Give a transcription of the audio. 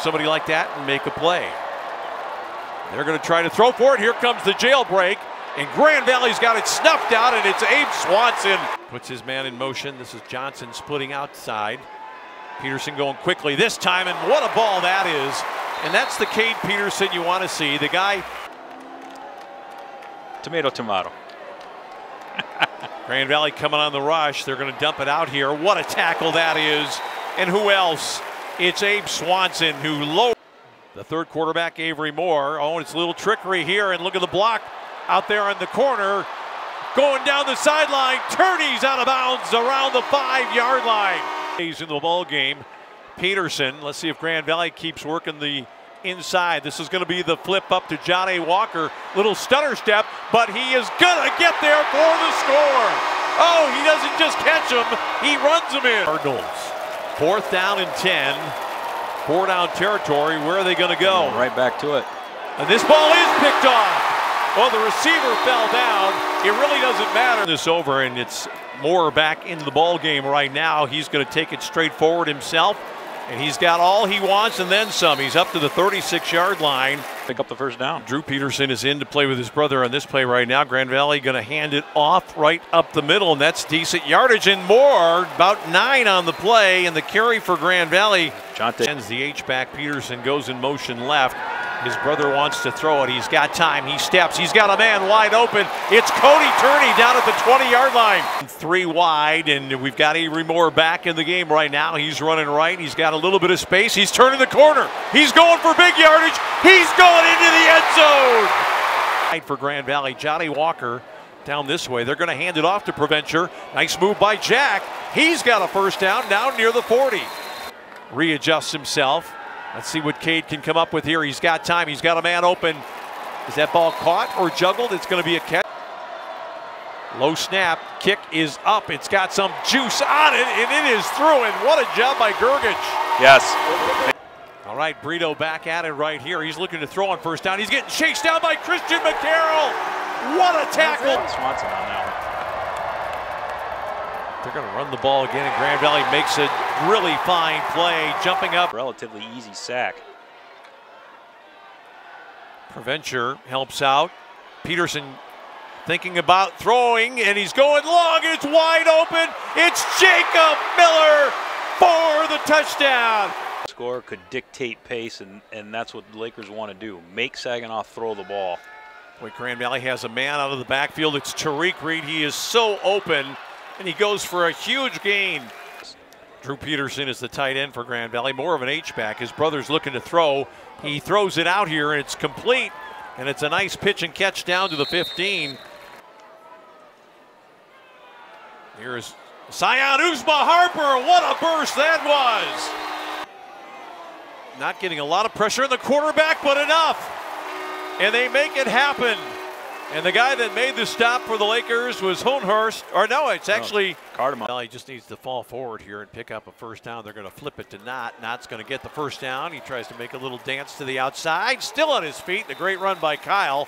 somebody like that and make a play. They're going to try to throw for it. Here comes the jailbreak. And Grand Valley's got it snuffed out, and it's Abe Swanson. Puts his man in motion. This is Johnson splitting outside. Peterson going quickly this time, and what a ball that is. And that's the Cade Peterson you want to see. The guy. Tomato, tomato. Grand Valley coming on the rush. They're going to dump it out here. What a tackle that is. And who else? It's Abe Swanson who low. The third quarterback, Avery Moore. Oh, it's a little trickery here. And look at the block out there on the corner. Going down the sideline. Turney's out of bounds around the five yard line. He's in the ball game. Peterson. Let's see if Grand Valley keeps working the inside. This is going to be the flip up to Johnny Walker. Little stutter step, but he is going to get there for the score. Oh, he doesn't just catch him, he runs him in. Cardinals. Fourth down and 10. Four down territory. Where are they going to go? Right back to it. And this ball is picked off. Well, the receiver fell down. It really doesn't matter. This over, and it's Moore back into the ball game right now. He's going to take it straight forward himself. And he's got all he wants and then some. He's up to the 36 yard line. Pick up the first down. Drew Peterson is in to play with his brother on this play right now. Grand Valley going to hand it off right up the middle, and that's decent yardage and more. About nine on the play, and the carry for Grand Valley. Jonte. Sends the H back. Peterson goes in motion left. His brother wants to throw it. He's got time. He steps. He's got a man wide open. It's Cody Turney down at the 20 yard line. Three wide, and we've got Avery Moore back in the game right now. He's running right. He's got a little bit of space. He's turning the corner. He's going for big yardage. He's going into the end zone. Right for Grand Valley. Johnny Walker down this way. They're going to hand it off to Provencher. Nice move by Jack. He's got a first down now near the 40. Readjusts himself. Let's see what Cade can come up with here. He's got time. He's got a man open. Is that ball caught or juggled? It's going to be a catch. Low snap. Kick is up. It's got some juice on it, and it is through. And what a job by Gergich. Yes. All right, Brito back at it right here. He's looking to throw on first down. He's getting chased down by Christian McCarroll. What a tackle. Swanson on that. They're going to run the ball again, and Grand Valley makes a really fine play, jumping up. Relatively easy sack. Provencher helps out. Peterson thinking about throwing, and he's going long, and it's wide open. It's Jacob Miller for the touchdown. Score could dictate pace, and, and that's what the Lakers want to do. Make Saginaw throw the ball. Boy, Grand Valley has a man out of the backfield. It's Tariq Reed. He is so open, and he goes for a huge gain. Drew Peterson is the tight end for Grand Valley, more of an H-back. His brother's looking to throw. He throws it out here, and it's complete. And it's a nice pitch and catch down to the 15. Here's Sion Uzma Harper. What a burst that was. Not getting a lot of pressure on the quarterback, but enough. And they make it happen. And the guy that made the stop for the Lakers was Honhurst. Or no, it's actually Cardamom. well, he just needs to fall forward here and pick up a first down. They're going to flip it to Knott. Knott's going to get the first down. He tries to make a little dance to the outside. Still on his feet. A great run by Kyle.